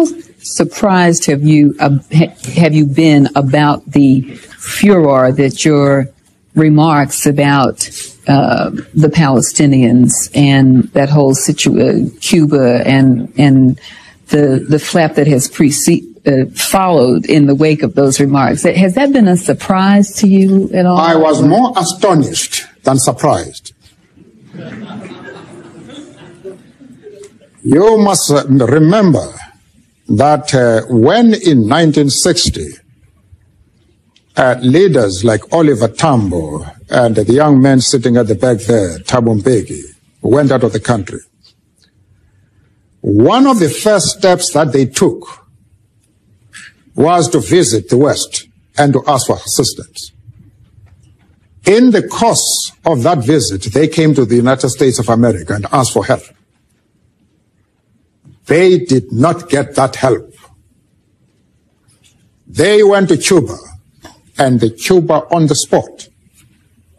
how surprised have you uh, have you been about the furor that your remarks about uh, the Palestinians and that whole situation, Cuba and and the the flap that has preceded. Uh, followed in the wake of those remarks. Has that been a surprise to you at all? I was more astonished than surprised. you must remember that uh, when in 1960, uh, leaders like Oliver Tambo and the young man sitting at the back there, Thabo went out of the country, one of the first steps that they took was to visit the West and to ask for assistance. In the course of that visit, they came to the United States of America and asked for help. They did not get that help. They went to Cuba, and the Cuba on the spot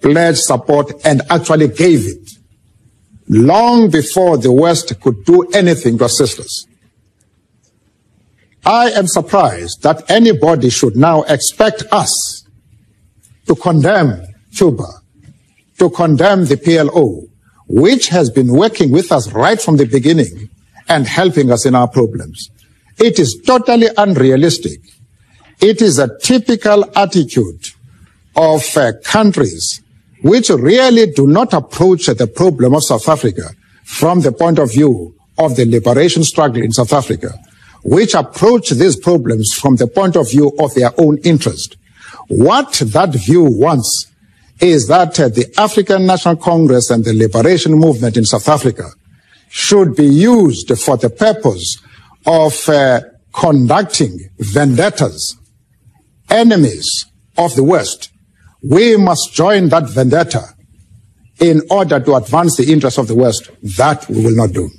pledged support and actually gave it long before the West could do anything to assist us. I am surprised that anybody should now expect us to condemn Cuba, to condemn the PLO, which has been working with us right from the beginning and helping us in our problems. It is totally unrealistic. It is a typical attitude of uh, countries which really do not approach the problem of South Africa from the point of view of the liberation struggle in South Africa, which approach these problems from the point of view of their own interest. What that view wants is that uh, the African National Congress and the liberation movement in South Africa should be used for the purpose of uh, conducting vendettas, enemies of the West. We must join that vendetta in order to advance the interests of the West. That we will not do.